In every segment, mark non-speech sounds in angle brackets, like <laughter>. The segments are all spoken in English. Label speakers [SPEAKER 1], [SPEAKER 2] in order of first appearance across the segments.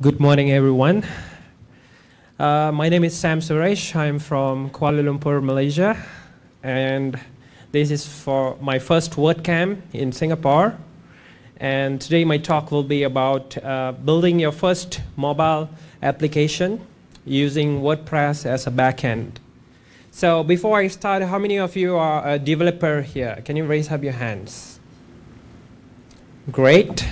[SPEAKER 1] Good morning, everyone. Uh, my name is Sam Suresh. I'm from Kuala Lumpur, Malaysia. And this is for my first WordCamp in Singapore. And today my talk will be about uh, building your first mobile application using WordPress as a backend. So before I start, how many of you are a developer here? Can you raise up your hands? Great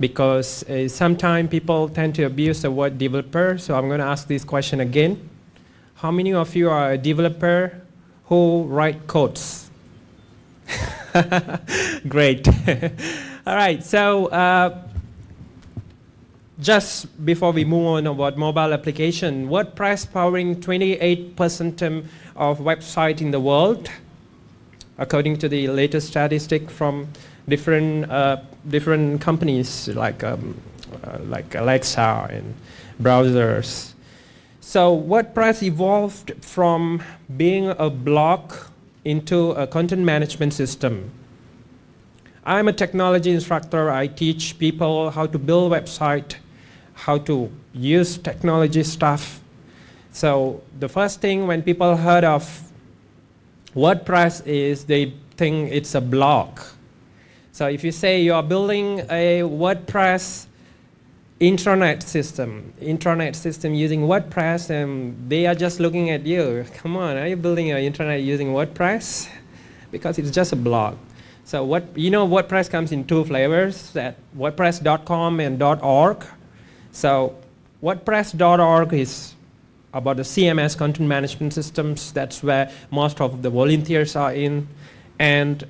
[SPEAKER 1] because uh, sometimes people tend to abuse the word developer, so I'm going to ask this question again. How many of you are a developer who write codes? <laughs> Great. <laughs> All right, so uh, just before we move on about mobile application, WordPress powering 28% of website in the world, according to the latest statistic from different uh, different companies like um, uh, like Alexa and browsers. So WordPress evolved from being a blog into a content management system. I'm a technology instructor. I teach people how to build website, how to use technology stuff. So the first thing when people heard of WordPress is they think it's a blog. So if you say you are building a WordPress intranet system, intranet system using WordPress, and they are just looking at you. Come on, are you building an intranet using WordPress? Because it's just a blog. So what you know, WordPress comes in two flavors: that WordPress.com and .org. So WordPress.org is about the CMS content management systems. That's where most of the volunteers are in, and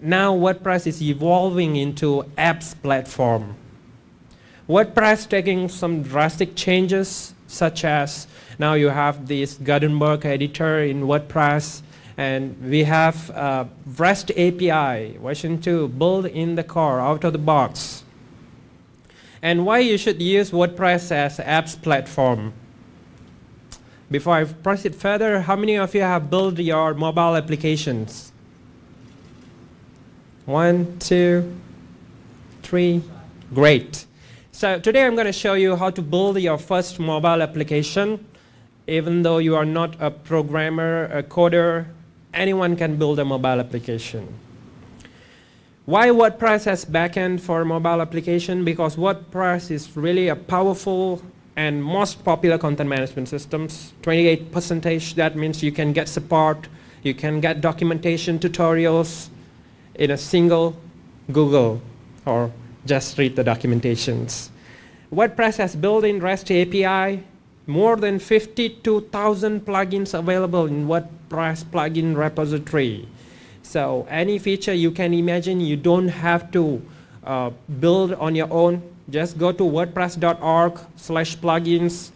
[SPEAKER 1] now WordPress is evolving into apps platform. WordPress taking some drastic changes such as now you have this Gutenberg editor in WordPress and we have uh, REST API version 2 built in the core out of the box. And why you should use WordPress as apps platform. Before I proceed further, how many of you have built your mobile applications? One, two, three. Great. So today I'm going to show you how to build your first mobile application. Even though you are not a programmer, a coder, anyone can build a mobile application. Why WordPress has backend for mobile application? Because WordPress is really a powerful and most popular content management systems. 28 percentage, that means you can get support, you can get documentation tutorials, in a single Google or just read the documentations. WordPress has built-in REST API, more than 52,000 plugins available in WordPress plugin repository. So any feature you can imagine, you don't have to uh, build on your own. Just go to wordpress.org slash plugins,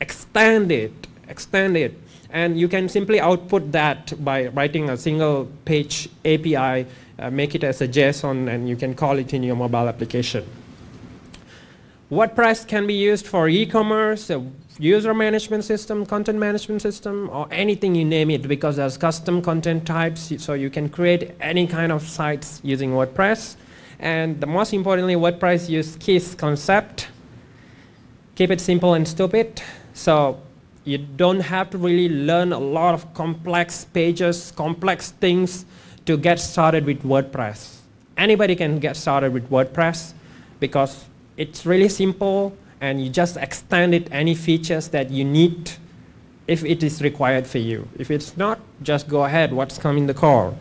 [SPEAKER 1] extend it, extend it. And you can simply output that by writing a single page API uh, make it as a JSON and you can call it in your mobile application. WordPress can be used for e-commerce, user management system, content management system, or anything you name it because there's custom content types, so you can create any kind of sites using WordPress. And the most importantly, WordPress use KISS concept. Keep it simple and stupid. So you don't have to really learn a lot of complex pages, complex things to get started with WordPress. Anybody can get started with WordPress because it's really simple and you just extend it any features that you need if it is required for you. If it's not, just go ahead, what's coming the core.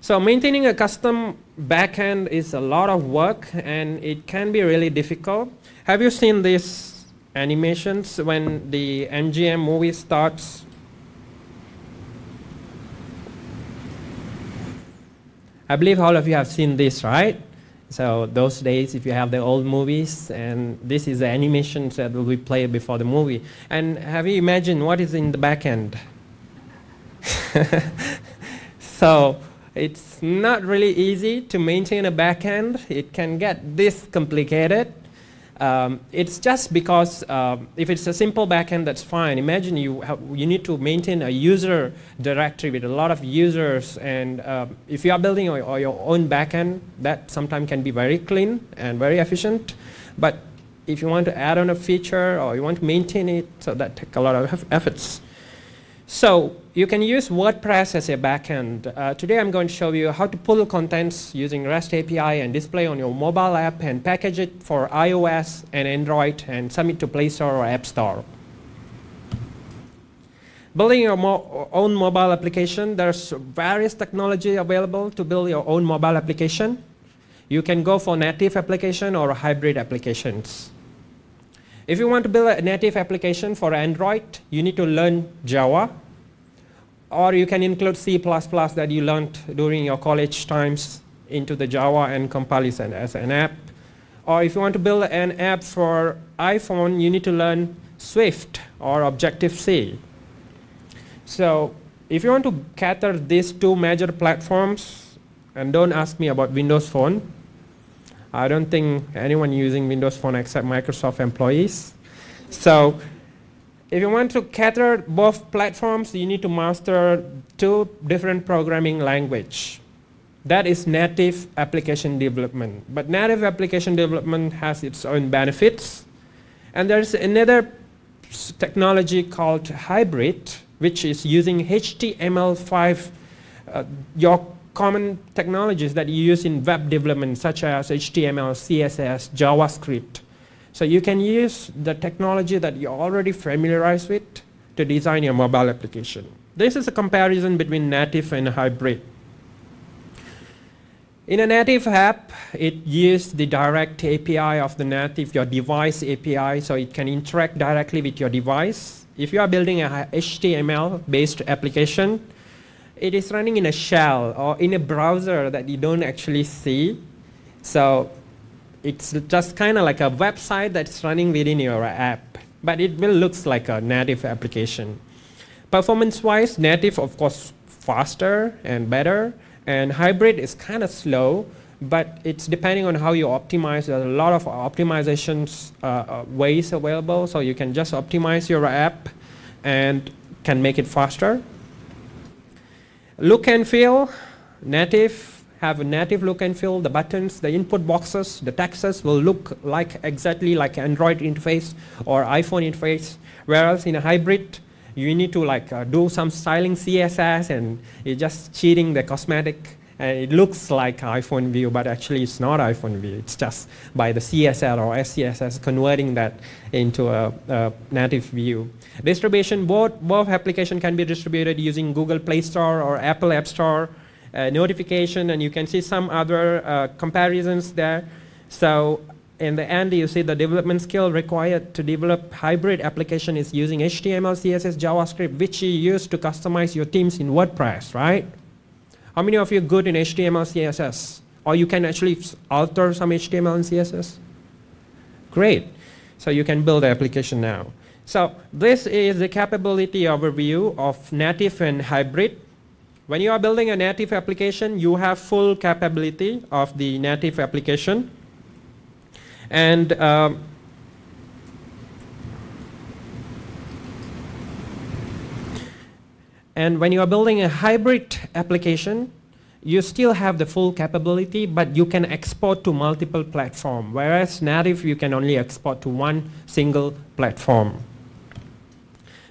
[SPEAKER 1] So maintaining a custom backend is a lot of work and it can be really difficult. Have you seen these animations when the MGM movie starts I believe all of you have seen this, right? So those days, if you have the old movies, and this is the animation that will be played before the movie. And have you imagined what is in the back end? <laughs> so it's not really easy to maintain a back end. It can get this complicated. Um, it's just because uh, if it's a simple backend, that's fine. Imagine you have, you need to maintain a user directory with a lot of users, and uh, if you are building a, your own backend, that sometimes can be very clean and very efficient. But if you want to add on a feature or you want to maintain it, so that takes a lot of efforts. So you can use WordPress as a backend. Uh, today I'm going to show you how to pull contents using REST API and display on your mobile app and package it for iOS and Android and submit to Play Store or App Store. Building your mo own mobile application, there's various technology available to build your own mobile application. You can go for native application or hybrid applications. If you want to build a native application for Android, you need to learn Java, or you can include C++ that you learned during your college times into the Java and compile it as an app. Or if you want to build an app for iPhone, you need to learn Swift or Objective-C. So if you want to cater these two major platforms, and don't ask me about Windows Phone, I don't think anyone using Windows Phone except Microsoft employees. So if you want to cater both platforms, you need to master two different programming language. That is native application development. But native application development has its own benefits. And there's another technology called hybrid, which is using HTML5, uh, your common technologies that you use in web development, such as HTML, CSS, JavaScript. So you can use the technology that you're already familiarized with to design your mobile application. This is a comparison between native and hybrid. In a native app, it uses the direct API of the native, your device API, so it can interact directly with your device. If you are building a HTML-based application, it is running in a shell or in a browser that you don't actually see. So it's just kind of like a website that's running within your app, but it will looks like a native application. Performance-wise, native, of course, faster and better, and hybrid is kind of slow, but it's depending on how you optimize. There's a lot of optimizations uh, uh, ways available, so you can just optimize your app and can make it faster. Look and feel, native, have a native look and feel. The buttons, the input boxes, the texts will look like exactly like Android interface or iPhone interface. Whereas in a hybrid, you need to like uh, do some styling CSS and you're just cheating the cosmetic and it looks like iPhone view, but actually it's not iPhone view. It's just by the CSL or SCSS converting that into a, a native view. Distribution, both, both application can be distributed using Google Play Store or Apple App Store. Uh, notification, and you can see some other uh, comparisons there. So in the end, you see the development skill required to develop hybrid application is using HTML, CSS, JavaScript, which you use to customize your themes in WordPress, right? How many of you are good in HTML, CSS? Or you can actually alter some HTML and CSS? Great. So you can build the application now. So this is the capability overview of native and hybrid. When you are building a native application, you have full capability of the native application. And um, And when you are building a hybrid application, you still have the full capability, but you can export to multiple platforms, whereas native, you can only export to one single platform.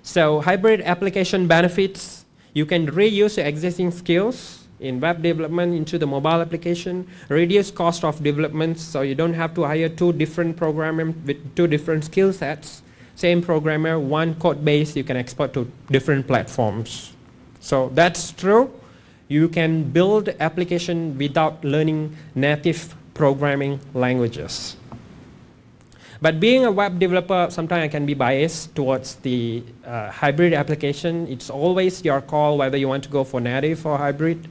[SPEAKER 1] So hybrid application benefits, you can reuse existing skills in web development into the mobile application, reduce cost of development, so you don't have to hire two different programmers with two different skill sets. Same programmer, one code base, you can export to different platforms. So that's true. You can build application without learning native programming languages. But being a web developer, sometimes I can be biased towards the uh, hybrid application. It's always your call whether you want to go for native or hybrid.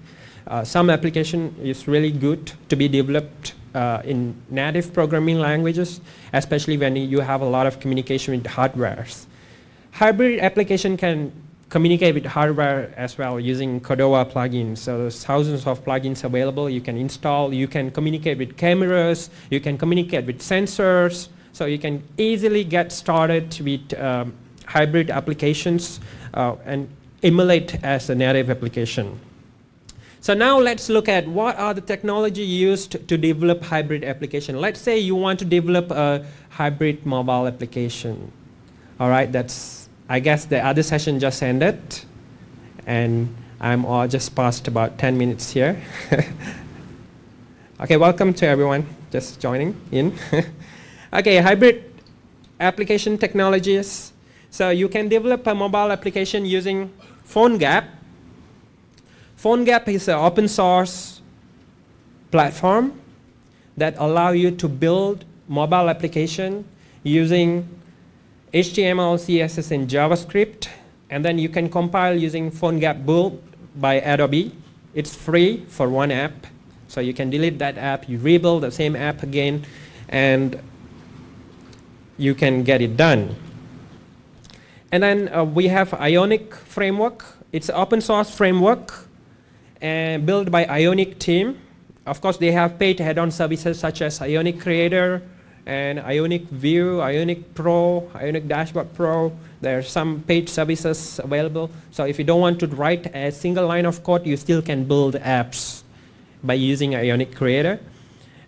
[SPEAKER 1] Uh, some application is really good to be developed uh, in native programming languages, especially when you have a lot of communication with hardwares. Hybrid application can communicate with hardware as well using Cordova plugins. So there's thousands of plugins available you can install. You can communicate with cameras. You can communicate with sensors. So you can easily get started with um, hybrid applications uh, and emulate as a native application. So now let's look at what are the technology used to develop hybrid application. Let's say you want to develop a hybrid mobile application. All right, that's, I guess the other session just ended and I'm all just past about 10 minutes here. <laughs> okay, welcome to everyone just joining in. <laughs> okay, hybrid application technologies. So you can develop a mobile application using PhoneGap PhoneGap is an open source platform that allow you to build mobile application using HTML, CSS, and JavaScript. And then you can compile using PhoneGap build by Adobe. It's free for one app. So you can delete that app, you rebuild the same app again, and you can get it done. And then uh, we have Ionic framework. It's an open source framework and built by Ionic team. Of course, they have paid head-on services such as Ionic Creator and Ionic View, Ionic Pro, Ionic Dashboard Pro. There are some paid services available. So if you don't want to write a single line of code, you still can build apps by using Ionic Creator.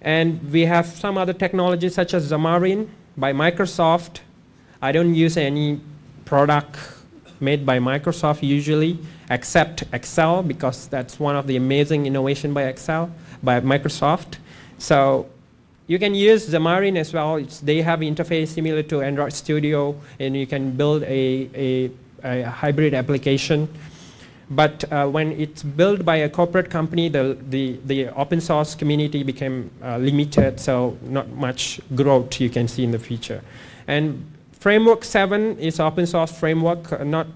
[SPEAKER 1] And we have some other technologies such as Xamarin by Microsoft. I don't use any product made by Microsoft usually except Excel because that's one of the amazing innovation by Excel, by Microsoft. So you can use Xamarin as well. It's, they have interface similar to Android Studio, and you can build a, a, a hybrid application. But uh, when it's built by a corporate company, the, the, the open source community became uh, limited, so not much growth you can see in the future. And Framework 7 is open source framework, uh, not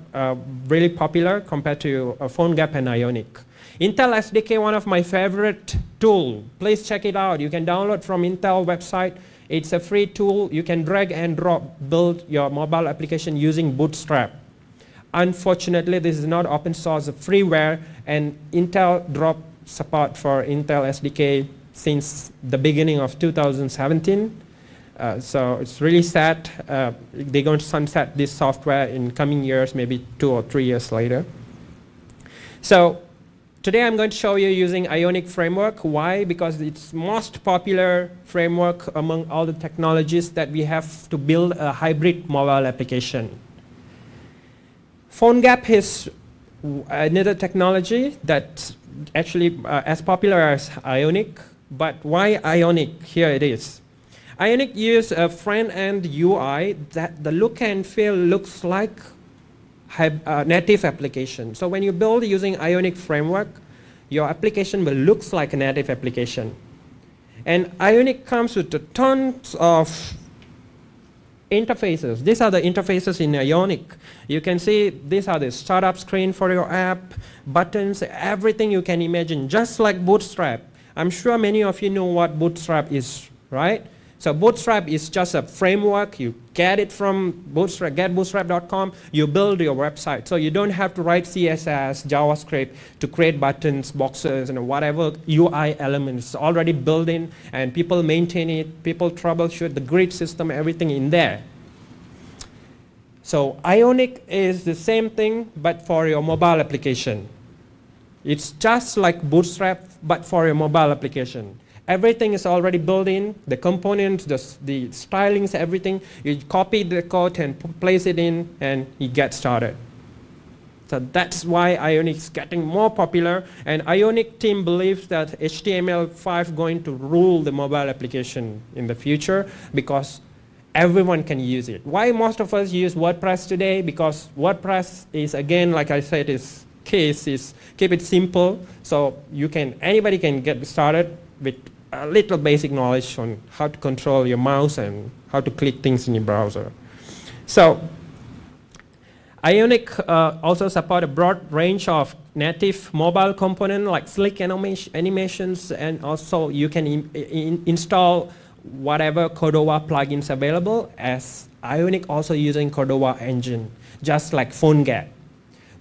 [SPEAKER 1] really popular compared to PhoneGap and Ionic. Intel SDK, one of my favorite tool. Please check it out. You can download from Intel website. It's a free tool. You can drag and drop, build your mobile application using Bootstrap. Unfortunately, this is not open source, freeware, and Intel dropped support for Intel SDK since the beginning of 2017. Uh, so it's really sad. Uh, they're going to sunset this software in coming years, maybe two or three years later. So today I'm going to show you using Ionic framework. Why? Because it's most popular framework among all the technologies that we have to build a hybrid mobile application. PhoneGap is another technology that's actually uh, as popular as Ionic, but why Ionic? Here it is. Ionic uses a front-end UI that the look and feel looks like a native application. So when you build using Ionic framework, your application will look like a native application. And Ionic comes with tons of interfaces. These are the interfaces in Ionic. You can see these are the startup screen for your app, buttons, everything you can imagine, just like Bootstrap. I'm sure many of you know what Bootstrap is, right? So Bootstrap is just a framework. You get it from Bootstrap, getbootstrap.com. You build your website. So you don't have to write CSS, JavaScript to create buttons, boxes, and whatever UI elements already built in, and people maintain it. People troubleshoot the grid system, everything in there. So Ionic is the same thing, but for your mobile application. It's just like Bootstrap, but for your mobile application. Everything is already built in, the components, the, the stylings, everything. You copy the code and place it in, and you get started. So that's why Ionic is getting more popular, and Ionic team believes that HTML5 going to rule the mobile application in the future because everyone can use it. Why most of us use WordPress today? Because WordPress is, again, like I said, is case is keep it simple, so you can anybody can get started with a little basic knowledge on how to control your mouse and how to click things in your browser. So Ionic uh, also support a broad range of native mobile components like slick animations and also you can in, in install whatever Cordova plugins available as Ionic also using Cordova engine just like PhoneGap.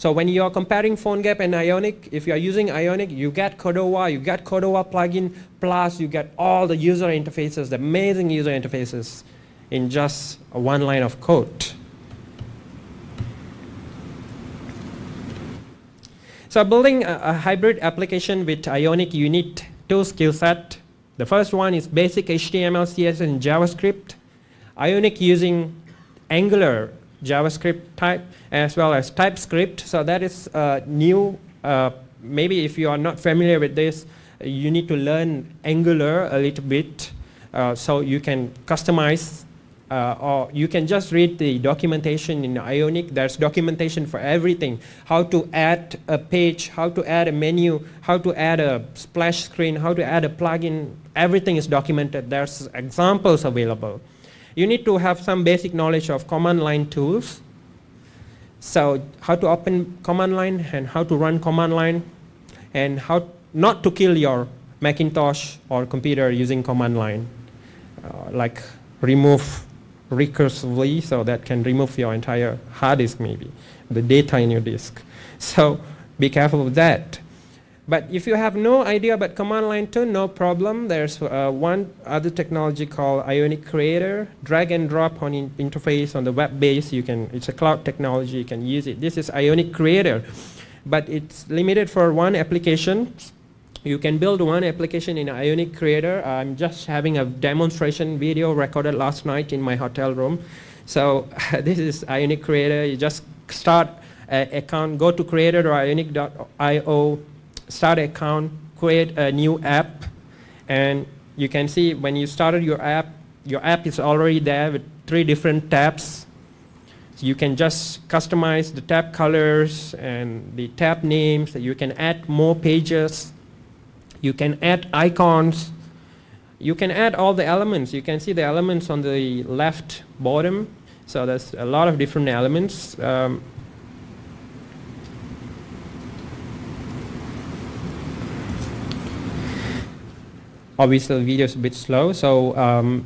[SPEAKER 1] So when you're comparing PhoneGap and Ionic, if you're using Ionic, you get Cordova, you get Cordova plugin, plus you get all the user interfaces, the amazing user interfaces in just one line of code. So building a, a hybrid application with Ionic, you need two skill set. The first one is basic HTML, CSS, and JavaScript. Ionic using Angular JavaScript type as well as TypeScript. So that is uh, new. Uh, maybe if you are not familiar with this, you need to learn Angular a little bit uh, so you can customize uh, or you can just read the documentation in Ionic. There's documentation for everything. How to add a page, how to add a menu, how to add a splash screen, how to add a plugin. Everything is documented. There's examples available. You need to have some basic knowledge of command line tools. So how to open command line and how to run command line and how not to kill your Macintosh or computer using command line. Uh, like remove recursively so that can remove your entire hard disk maybe, the data in your disk. So be careful of that. But if you have no idea about command line tool, no problem. There's uh, one other technology called Ionic Creator. Drag and drop on in interface on the web base. You can, it's a cloud technology, you can use it. This is Ionic Creator. But it's limited for one application. You can build one application in Ionic Creator. I'm just having a demonstration video recorded last night in my hotel room. So <laughs> this is Ionic Creator. You just start an account, go to creator.ionic.io, start an account, create a new app, and you can see when you started your app, your app is already there with three different tabs. So you can just customize the tab colors and the tab names. You can add more pages you can add icons. You can add all the elements. You can see the elements on the left bottom. So there's a lot of different elements. Um, obviously the video is a bit slow, so um,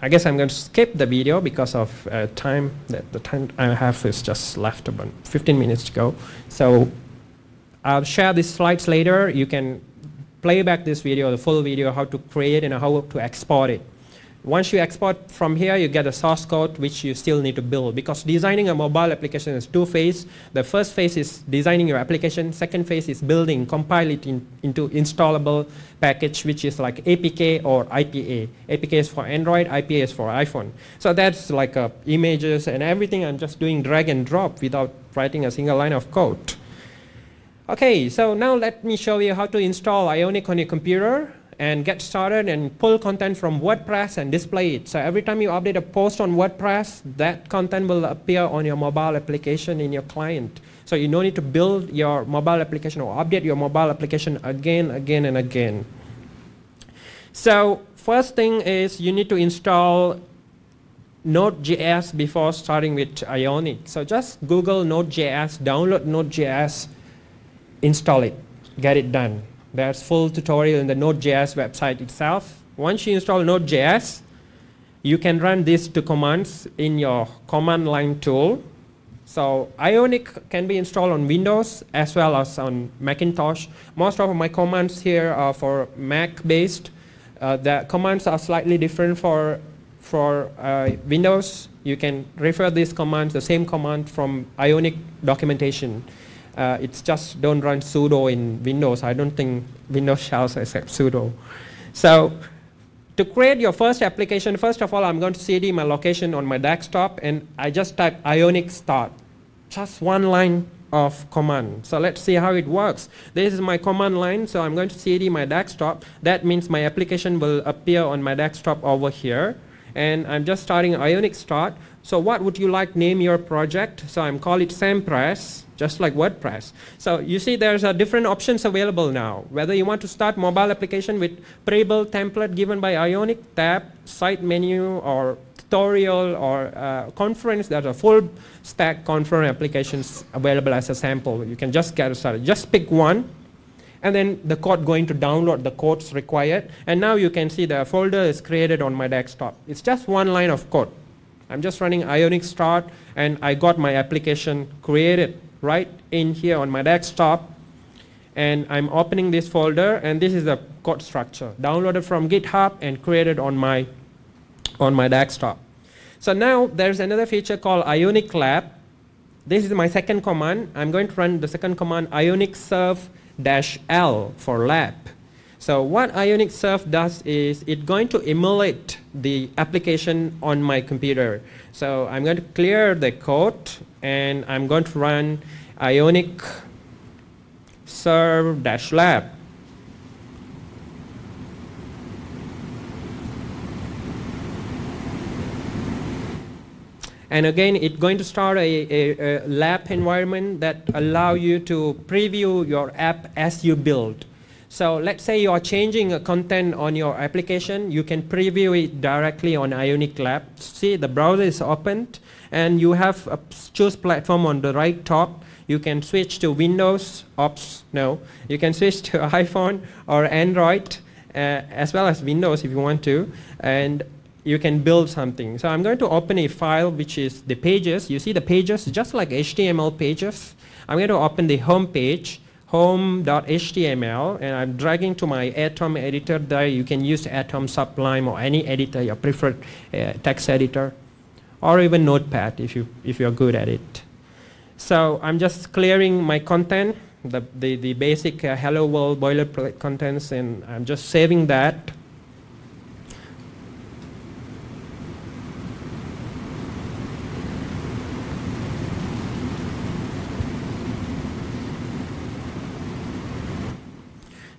[SPEAKER 1] I guess I'm going to skip the video because of uh, time. That the time I have is just left about 15 minutes to go. So I'll share these slides later. You can play back this video, the full video, how to create and how to export it. Once you export from here, you get a source code which you still need to build because designing a mobile application is two phases. The first phase is designing your application. Second phase is building, compile it in, into installable package which is like APK or IPA. APK is for Android, IPA is for iPhone. So that's like uh, images and everything I'm just doing drag and drop without writing a single line of code. Okay, so now let me show you how to install Ionic on your computer and get started and pull content from WordPress and display it. So every time you update a post on WordPress, that content will appear on your mobile application in your client. So you don't need to build your mobile application or update your mobile application again, again, and again. So first thing is you need to install Node.js before starting with Ionic. So just Google Node.js, download Node.js, install it, get it done. There's full tutorial in the Node.js website itself. Once you install Node.js, you can run these two commands in your command line tool. So Ionic can be installed on Windows as well as on Macintosh. Most of my commands here are for Mac based. Uh, the commands are slightly different for, for uh, Windows. You can refer these commands, the same command from Ionic documentation. Uh, it's just don't run sudo in Windows. I don't think Windows shells accept sudo. So to create your first application, first of all, I'm going to cd my location on my desktop, and I just type ionic start. Just one line of command. So let's see how it works. This is my command line, so I'm going to cd my desktop. That means my application will appear on my desktop over here. And I'm just starting ionic start. So what would you like name your project? So I'm call it Sampress, just like WordPress. So you see there's a different options available now. Whether you want to start mobile application with pre-built template given by Ionic, tab, site menu, or tutorial or uh, conference, there's a full stack conference applications available as a sample. You can just get started. Just pick one and then the code going to download the codes required. And now you can see the folder is created on my desktop. It's just one line of code. I'm just running Ionic Start and I got my application created right in here on my desktop and I'm opening this folder and this is the code structure downloaded from GitHub and created on my on my desktop. So now there's another feature called Ionic Lab. this is my second command. I'm going to run the second command ionic serve dash L for lab. So what ionic serve does is it's going to emulate the application on my computer. So I'm going to clear the code and I'm going to run ionic serve dash lab. And again, it's going to start a, a, a, lab environment that allow you to preview your app as you build. So let's say you are changing a content on your application, you can preview it directly on Ionic Lab. See, the browser is opened, and you have a choose platform on the right top. You can switch to Windows, Ops, no. You can switch to <laughs> iPhone or Android, uh, as well as Windows if you want to. And you can build something. So I'm going to open a file which is the pages. You see the pages, just like HTML pages. I'm going to open the home page, home.html, and I'm dragging to my Atom editor there. You can use Atom Sublime or any editor, your preferred uh, text editor, or even Notepad if, you, if you're good at it. So I'm just clearing my content, the, the, the basic uh, hello world boilerplate contents, and I'm just saving that.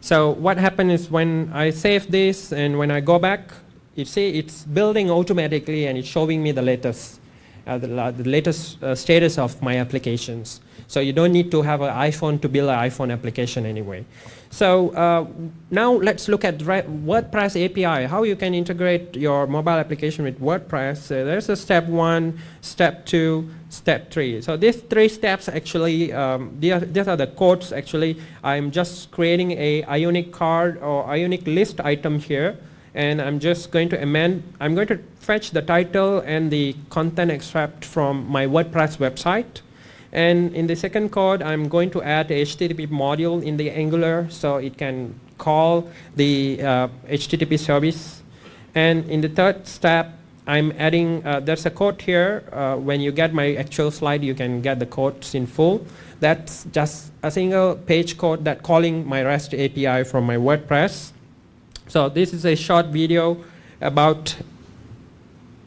[SPEAKER 1] So what happens is when I save this and when I go back, you see it's building automatically and it's showing me the latest, uh, the, the, latest uh, status of my applications. So you don't need to have an iPhone to build an iPhone application anyway. So uh, now let's look at WordPress API, how you can integrate your mobile application with WordPress. Uh, there's a step one, step two, step three. So these three steps actually, um, these, these are the codes actually. I'm just creating a Ionic card or Ionic list item here. And I'm just going to amend, I'm going to fetch the title and the content extract from my WordPress website. And in the second code, I'm going to add a HTTP module in the Angular so it can call the uh, HTTP service. And in the third step, I'm adding, uh, there's a code here. Uh, when you get my actual slide, you can get the codes in full. That's just a single page code that calling my REST API from my WordPress. So this is a short video about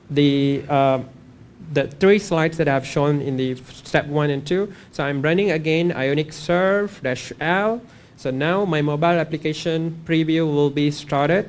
[SPEAKER 1] the uh, the three slides that I've shown in the step one and two. So I'm running again Ionic Serve dash L. So now my mobile application preview will be started.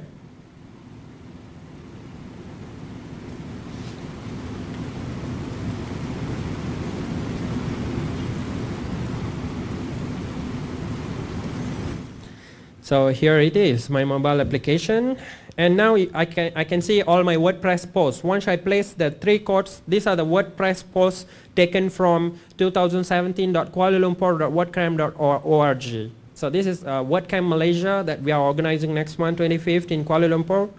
[SPEAKER 1] So here it is, my mobile application. And now I can, I can see all my WordPress posts. Once I place the three codes, these are the WordPress posts taken from 2017.kualalumpur.wordcamp.org. So this is uh, WordCamp Malaysia that we are organizing next month, 25th in Kuala Lumpur.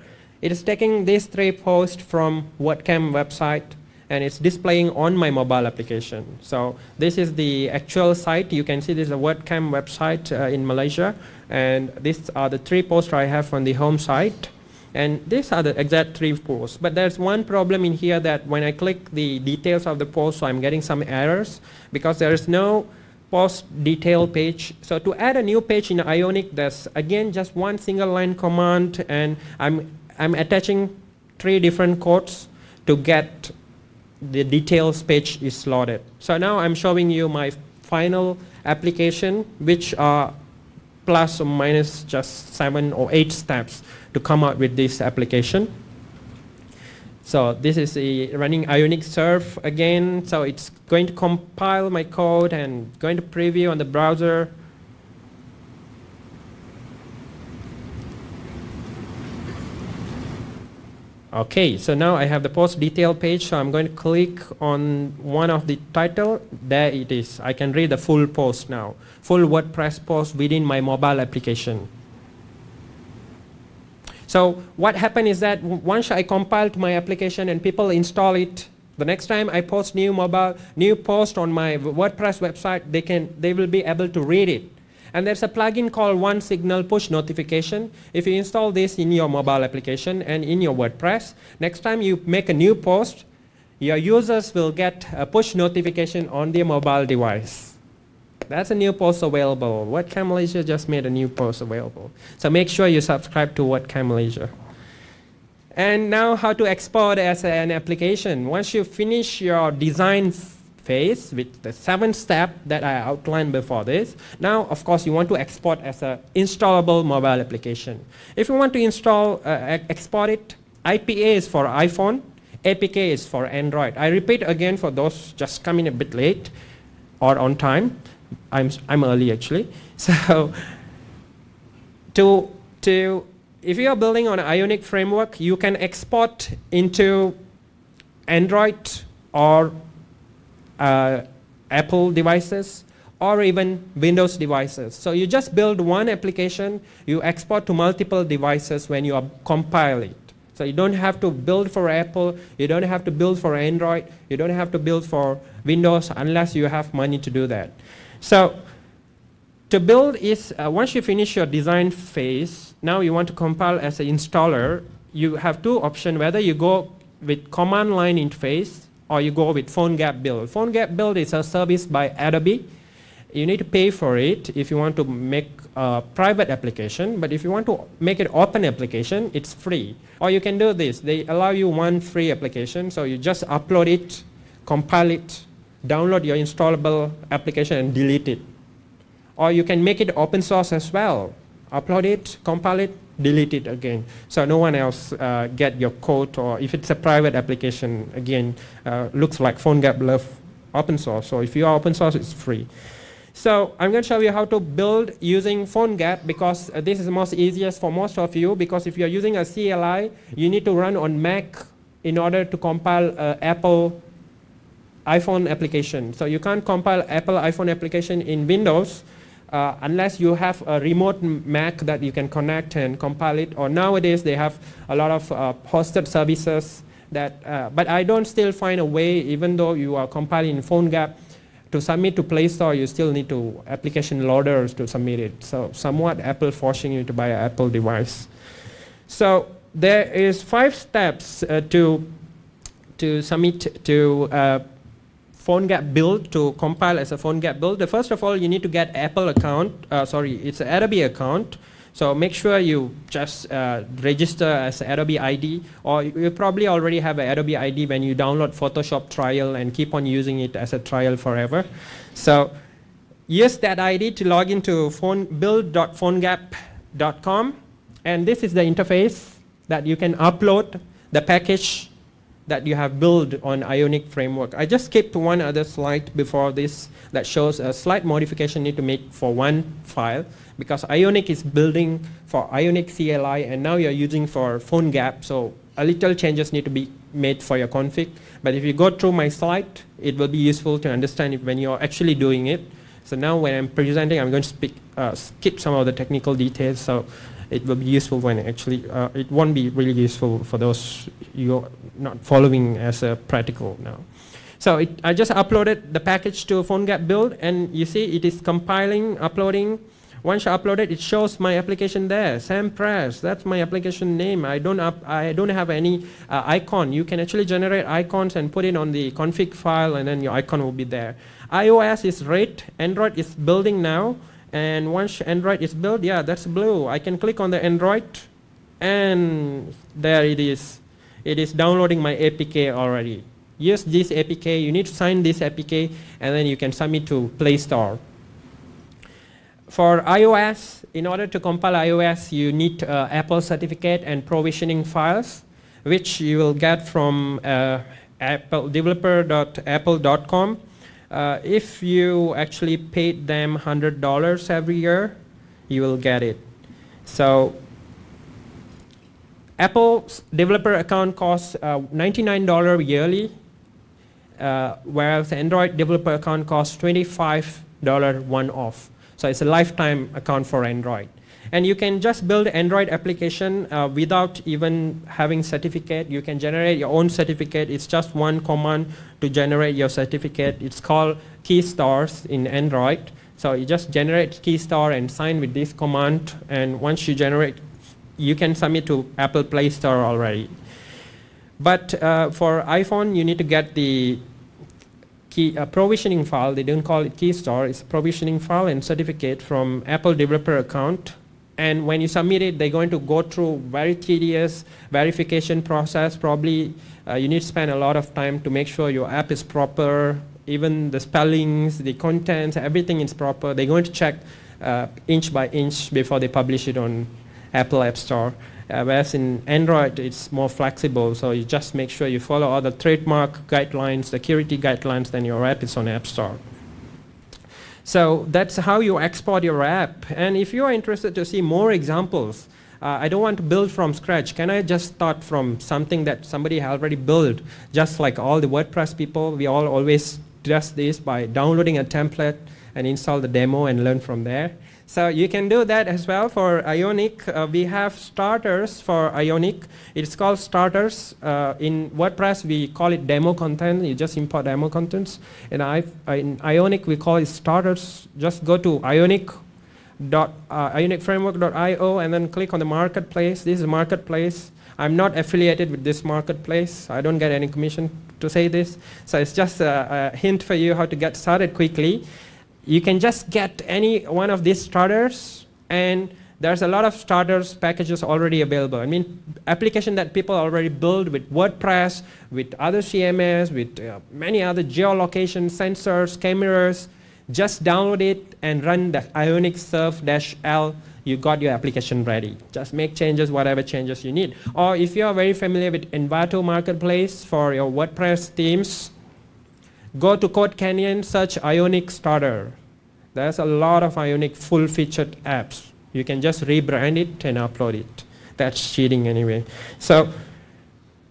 [SPEAKER 1] It is taking these three posts from WordCamp website and it's displaying on my mobile application. So this is the actual site. You can see this is a WordCamp website uh, in Malaysia. And these are the three posts I have on the home site. And these are the exact three posts. But there's one problem in here that when I click the details of the post, so I'm getting some errors because there is no post detail page. So to add a new page in Ionic, there's again just one single line command and I'm, I'm attaching three different codes to get the details page is loaded. So now I'm showing you my final application, which are plus or minus just seven or eight steps to come out with this application. So this is running Ionic Serve again. So it's going to compile my code and going to preview on the browser. Okay, so now I have the post detail page, so I'm going to click on one of the title. There it is. I can read the full post now, full WordPress post within my mobile application. So what happened is that once I compiled my application and people install it, the next time I post new mobile, new post on my WordPress website, they can, they will be able to read it. And there's a plugin called One Signal Push Notification. If you install this in your mobile application and in your WordPress, next time you make a new post, your users will get a push notification on their mobile device. That's a new post available. WordCamp Malaysia just made a new post available. So make sure you subscribe to WordCamp Malaysia. And now how to export as an application. Once you finish your design phase with the seven step that I outlined before this. Now, of course, you want to export as an installable mobile application. If you want to install, uh, export it, IPA is for iPhone, APK is for Android. I repeat again for those just coming a bit late or on time. I'm, I'm early actually. <laughs> So to, to, if you are building on Ionic framework, you can export into Android or uh, Apple devices or even Windows devices. So you just build one application, you export to multiple devices when you compile it. So you don't have to build for Apple, you don't have to build for Android, you don't have to build for Windows unless you have money to do that. So to build is, uh, once you finish your design phase, now you want to compile as an installer, you have two options, whether you go with command line interface or you go with PhoneGap Build. PhoneGap Build is a service by Adobe. You need to pay for it if you want to make a private application, but if you want to make it open application, it's free. Or you can do this. They allow you one free application, so you just upload it, compile it, download your installable application and delete it. Or you can make it open source as well. Upload it, compile it, delete it again. So no one else uh, get your code or if it's a private application, again, uh, looks like PhoneGap love open source. So if you are open source, it's free. So I'm going to show you how to build using PhoneGap because uh, this is the most easiest for most of you because if you're using a CLI, you need to run on Mac in order to compile uh, Apple iPhone application. So you can't compile Apple iPhone application in Windows uh, unless you have a remote Mac that you can connect and compile it, or nowadays they have a lot of uh, hosted services that, uh, but I don't still find a way, even though you are compiling in PhoneGap, to submit to Play Store, you still need to application loaders to submit it. So somewhat Apple forcing you to buy an Apple device. So there is five steps uh, to, to submit to uh, PhoneGap build to compile as a PhoneGap build. The first of all, you need to get Apple account. Uh, sorry, it's an Adobe account. So make sure you just uh, register as Adobe ID, or you probably already have an Adobe ID when you download Photoshop trial and keep on using it as a trial forever. So use that ID to log into phone build.phonegap.com, and this is the interface that you can upload the package that you have built on Ionic framework. I just skipped one other slide before this that shows a slight modification need to make for one file because Ionic is building for Ionic CLI and now you're using for PhoneGap so a little changes need to be made for your config but if you go through my slide it will be useful to understand when you're actually doing it. So now when I'm presenting I'm going to speak, uh, skip some of the technical details so it will be useful when actually, uh, it won't be really useful for those you're not following as a practical now. So it, I just uploaded the package to PhoneGap build and you see it is compiling, uploading. Once I upload it, it shows my application there, Sam Press, that's my application name. I don't, up, I don't have any uh, icon. You can actually generate icons and put it on the config file and then your icon will be there. iOS is red, Android is building now. And once Android is built, yeah, that's blue. I can click on the Android, and there it is. It is downloading my APK already. Use this APK. You need to sign this APK, and then you can submit to Play Store. For iOS, in order to compile iOS, you need uh, Apple certificate and provisioning files, which you will get from uh, Apple, developer.apple.com. Uh, if you actually paid them $100 every year, you will get it. So Apple's developer account costs uh, $99 yearly, uh, whereas Android developer account costs $25 one-off. So it's a lifetime account for Android. And you can just build Android application uh, without even having certificate. You can generate your own certificate. It's just one command to generate your certificate. It's called key stores in Android. So you just generate key store and sign with this command. And once you generate, you can submit to Apple Play Store already. But uh, for iPhone, you need to get the key uh, provisioning file. They don't call it key store. It's a provisioning file and certificate from Apple developer account. And when you submit it, they're going to go through very tedious verification process. Probably uh, you need to spend a lot of time to make sure your app is proper, even the spellings, the contents, everything is proper. They're going to check uh, inch by inch before they publish it on Apple App Store. Uh, whereas in Android, it's more flexible, so you just make sure you follow all the trademark guidelines, security guidelines, then your app is on App Store. So that's how you export your app. And if you are interested to see more examples, uh, I don't want to build from scratch. Can I just start from something that somebody already built? Just like all the WordPress people, we all always does this by downloading a template and install the demo and learn from there. So you can do that as well for Ionic. Uh, we have starters for Ionic. It's called starters. Uh, in WordPress, we call it demo content. You just import demo contents. And I, in Ionic, we call it starters. Just go to Ionic. Dot, uh, ionicframework.io and then click on the marketplace. This is marketplace. I'm not affiliated with this marketplace. I don't get any commission to say this. So it's just a, a hint for you how to get started quickly you can just get any one of these starters and there's a lot of starters packages already available. I mean, application that people already build with WordPress, with other CMS, with uh, many other geolocation sensors, cameras. Just download it and run the Ionic serve -l. You got your application ready. Just make changes, whatever changes you need. Or if you are very familiar with Envato Marketplace for your WordPress themes, Go to Code Canyon, search Ionic Starter. There's a lot of Ionic full-featured apps. You can just rebrand it and upload it. That's cheating anyway. So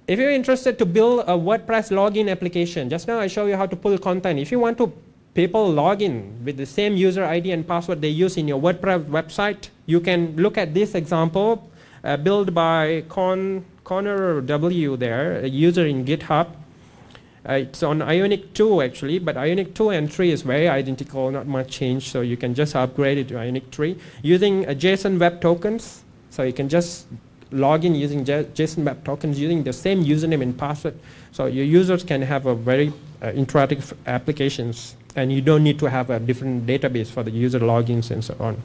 [SPEAKER 1] if you're interested to build a WordPress login application, just now I show you how to pull content. If you want to people log in with the same user ID and password they use in your WordPress website, you can look at this example uh, built by Con Connor W there, a user in GitHub. Uh, it's on Ionic 2 actually, but Ionic 2 and 3 is very identical, not much change, so you can just upgrade it to Ionic 3 using uh, JSON Web Tokens. So you can just log in using J JSON Web Tokens using the same username and password. So your users can have a very uh, interactive applications, and you don't need to have a different database for the user logins and so on.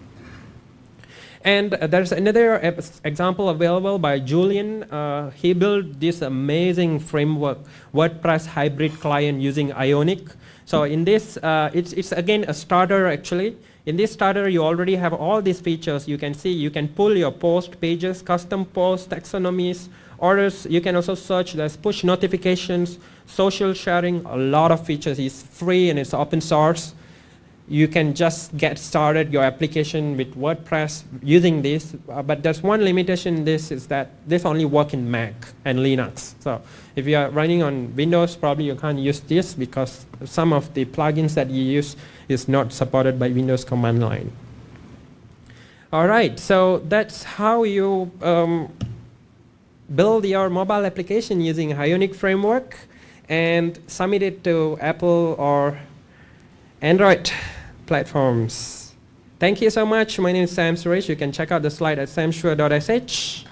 [SPEAKER 1] And uh, there's another example available by Julien. Uh, he built this amazing framework, WordPress hybrid client using Ionic. So in this, uh, it's, it's again a starter actually. In this starter, you already have all these features. You can see you can pull your post pages, custom posts, taxonomies, orders. You can also search. There's push notifications, social sharing, a lot of features. It's free and it's open source you can just get started your application with WordPress using this. Uh, but there's one limitation in this is that this only work in Mac and Linux. So if you are running on Windows, probably you can't use this because some of the plugins that you use is not supported by Windows command line. All right, so that's how you um, build your mobile application using Ionic framework and submit it to Apple or Android platforms. Thank you so much. My name is Sam Suresh. You can check out the slide at samsure.sh.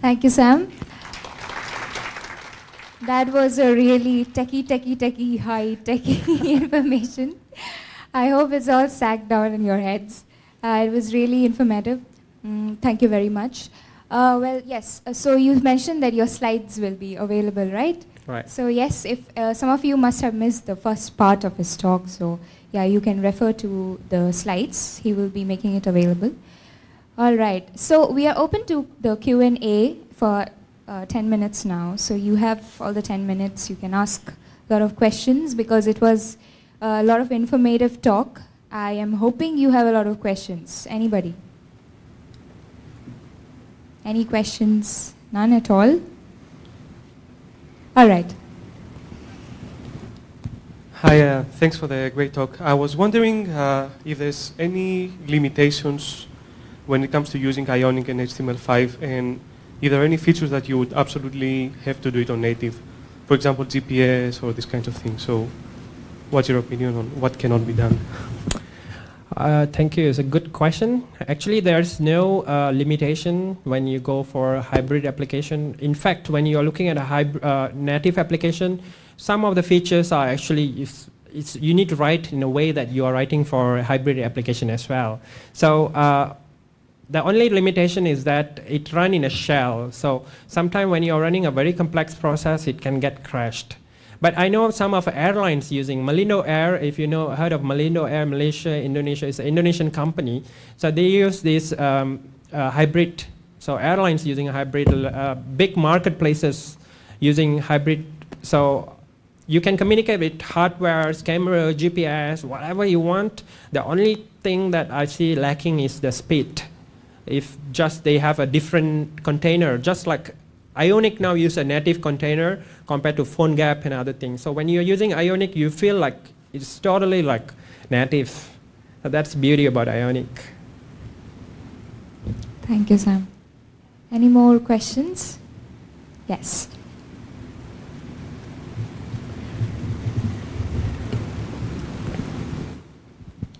[SPEAKER 2] Thank you, Sam. That was a really techie, techie, techie, high techie <laughs> information. I hope it's all sacked down in your heads. Uh, it was really informative. Mm, thank you very much. Uh, well, yes, uh, so you mentioned that your slides will be available, right?
[SPEAKER 1] Right.
[SPEAKER 2] So yes, if uh, some of you must have missed the first part of his talk, so yeah, you can refer to the slides. He will be making it available. All right. So we are open to the Q&A for uh, 10 minutes now. So you have all the 10 minutes. You can ask a lot of questions because it was a lot of informative talk. I am hoping you have a lot of questions. Anybody? Any questions? None at all? All right.
[SPEAKER 3] Hi, uh, thanks for the great talk. I was wondering uh, if there's any limitations when it comes to using Ionic and HTML5 and if there are any features that you would absolutely have to do it on native. For example, GPS or this kind of thing. So what's your opinion on what cannot be done?
[SPEAKER 1] Uh, thank you. It's a good question. Actually, there's no uh, limitation when you go for a hybrid application. In fact, when you're looking at a hyb- uh, native application, some of the features are actually it's, you need to write in a way that you are writing for a hybrid application as well. So uh, the only limitation is that it run in a shell. So sometimes when you're running a very complex process, it can get crashed. But I know some of airlines using Malindo Air. If you know heard of Malindo Air, Malaysia, Indonesia, it's an Indonesian company. So they use this um, uh, hybrid. So airlines using a hybrid, uh, big marketplaces using hybrid. So you can communicate with hardware, camera, GPS, whatever you want. The only thing that I see lacking is the speed. If just they have a different container, just like Ionic now use a native container compared to PhoneGap and other things. So when you're using Ionic, you feel like it's totally like native. So that's beauty about Ionic.
[SPEAKER 2] Thank you, Sam. Any more questions? Yes.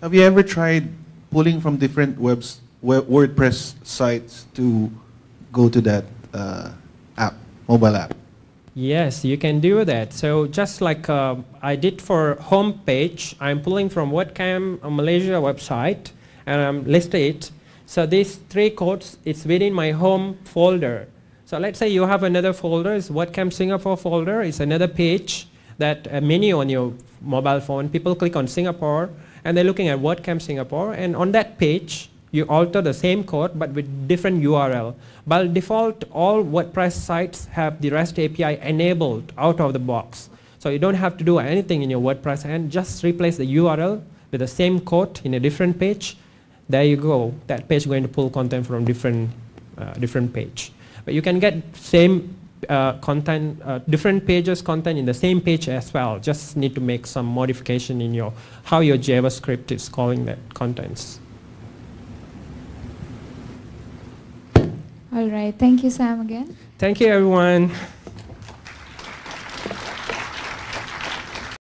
[SPEAKER 4] Have you ever tried pulling from different webs, WordPress sites to go to that uh, app, mobile app?
[SPEAKER 1] Yes, you can do that. So just like uh, I did for home page, I'm pulling from WordCamp Malaysia website and I'm listed it. So these three codes, it's within my home folder. So let's say you have another folder, it's WordCamp Singapore folder, it's another page that a menu on your mobile phone. People click on Singapore and they're looking at WordCamp Singapore and on that page, you alter the same code but with different URL. By default, all WordPress sites have the REST API enabled out of the box. So you don't have to do anything in your WordPress and just replace the URL with the same code in a different page. There you go. That page is going to pull content from different, uh, different page. But you can get same uh, content, uh, different pages content in the same page as well. Just need to make some modification in your how your JavaScript is calling that contents.
[SPEAKER 2] All right. Thank you, Sam, again.
[SPEAKER 1] Thank you, everyone.